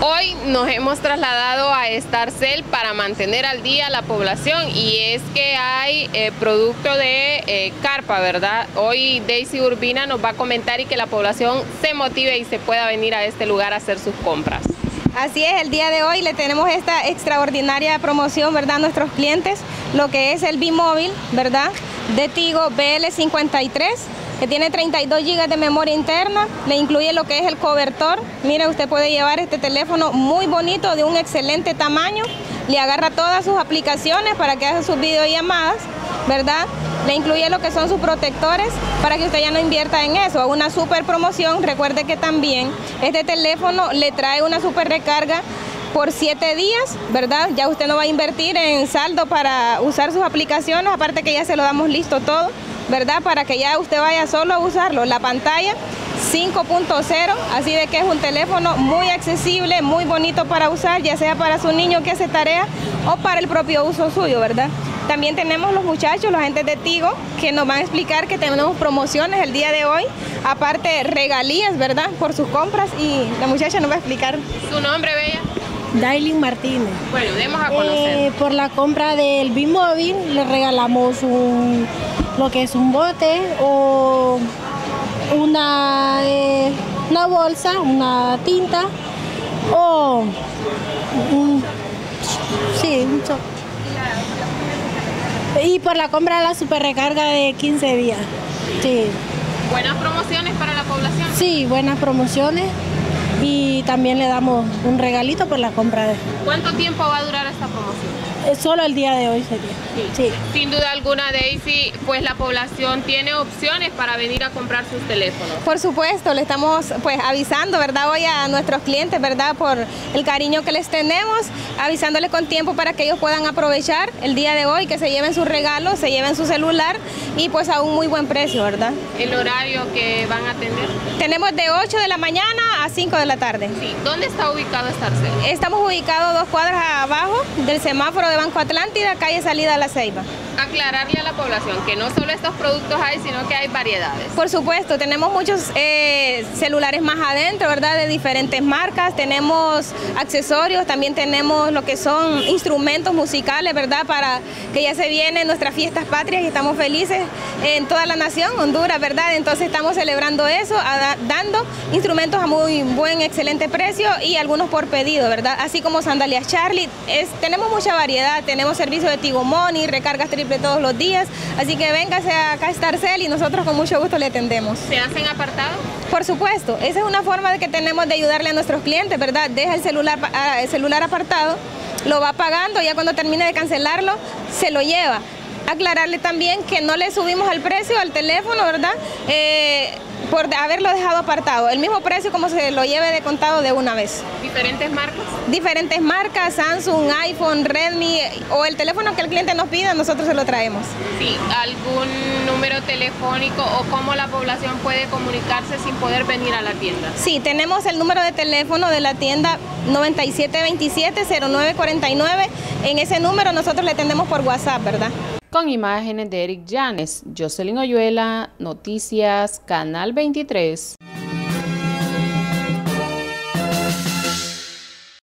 Hoy nos hemos trasladado a Starcell para mantener al día la población y es que hay eh, producto de eh, carpa, ¿verdad? Hoy Daisy Urbina nos va a comentar y que la población se motive y se pueda venir a este lugar a hacer sus compras. Así es, el día de hoy le tenemos esta extraordinaria promoción, ¿verdad? A nuestros clientes, lo que es el B-Móvil, ¿verdad? De Tigo BL53 que tiene 32 GB de memoria interna, le incluye lo que es el cobertor. Mire, usted puede llevar este teléfono muy bonito, de un excelente tamaño, le agarra todas sus aplicaciones para que haga sus videollamadas, ¿verdad? Le incluye lo que son sus protectores para que usted ya no invierta en eso. Una super promoción, recuerde que también este teléfono le trae una super recarga por siete días, ¿verdad? Ya usted no va a invertir en saldo para usar sus aplicaciones, aparte que ya se lo damos listo todo. ¿Verdad? Para que ya usted vaya solo a usarlo. La pantalla 5.0, así de que es un teléfono muy accesible, muy bonito para usar, ya sea para su niño que hace tarea o para el propio uso suyo, ¿verdad? También tenemos los muchachos, los agentes de Tigo, que nos van a explicar que tenemos promociones el día de hoy, aparte regalías, ¿verdad? Por sus compras y la muchacha nos va a explicar. ¿Su nombre, Bella? Dailin Martínez. Bueno, demos a conocer. Eh, por la compra del B-Móvil le regalamos un lo que es un bote o una, eh, una bolsa, una tinta o un, sí, un y por la compra de la super recarga de 15 días. Sí. ¿Buenas promociones para la población? Sí, buenas promociones y también le damos un regalito por la compra. De... ¿Cuánto tiempo va a durar esta promoción? solo el día de hoy sería. Sí. Sin duda alguna, Daisy, pues la población tiene opciones para venir a comprar sus teléfonos. Por supuesto, le estamos pues avisando, ¿verdad? Hoy a nuestros clientes, ¿verdad? Por el cariño que les tenemos, avisándoles con tiempo para que ellos puedan aprovechar el día de hoy, que se lleven sus regalos, se lleven su celular y pues a un muy buen precio, ¿verdad? ¿El horario que van a atender? Tenemos de 8 de la mañana a 5 de la tarde. Sí. ¿Dónde está ubicado Starcell? Estamos ubicados dos cuadras abajo del semáforo de Banco Atlántida, calle Salida a la Ceiba aclararle a la población que no solo estos productos hay, sino que hay variedades. Por supuesto, tenemos muchos eh, celulares más adentro, ¿verdad? De diferentes marcas, tenemos accesorios, también tenemos lo que son instrumentos musicales, ¿verdad? Para que ya se vienen nuestras fiestas patrias y estamos felices en toda la nación, Honduras, ¿verdad? Entonces estamos celebrando eso, dando instrumentos a muy buen, excelente precio y algunos por pedido, ¿verdad? Así como sandalias Charlie, es, tenemos mucha variedad, tenemos servicio de Tigo Money, recargas triple todos los días. Así que véngase acá a Starcell y nosotros con mucho gusto le atendemos. ¿Se hacen apartados? Por supuesto, esa es una forma de que tenemos de ayudarle a nuestros clientes, ¿verdad? Deja el celular, ah, el celular apartado, lo va pagando, ya cuando termine de cancelarlo, se lo lleva. Aclararle también que no le subimos al precio al teléfono, ¿verdad? Eh, por haberlo dejado apartado. El mismo precio como se lo lleve de contado de una vez. ¿Diferentes marcas? Diferentes marcas, Samsung, iPhone, Redmi o el teléfono que el cliente nos pida, nosotros se lo traemos. Sí, algún número telefónico o cómo la población puede comunicarse sin poder venir a la tienda. Sí, tenemos el número de teléfono de la tienda 9727-0949. En ese número nosotros le atendemos por WhatsApp, ¿verdad? Con imágenes de Eric Llanes, Jocelyn Oyuela, Noticias, Canal 23.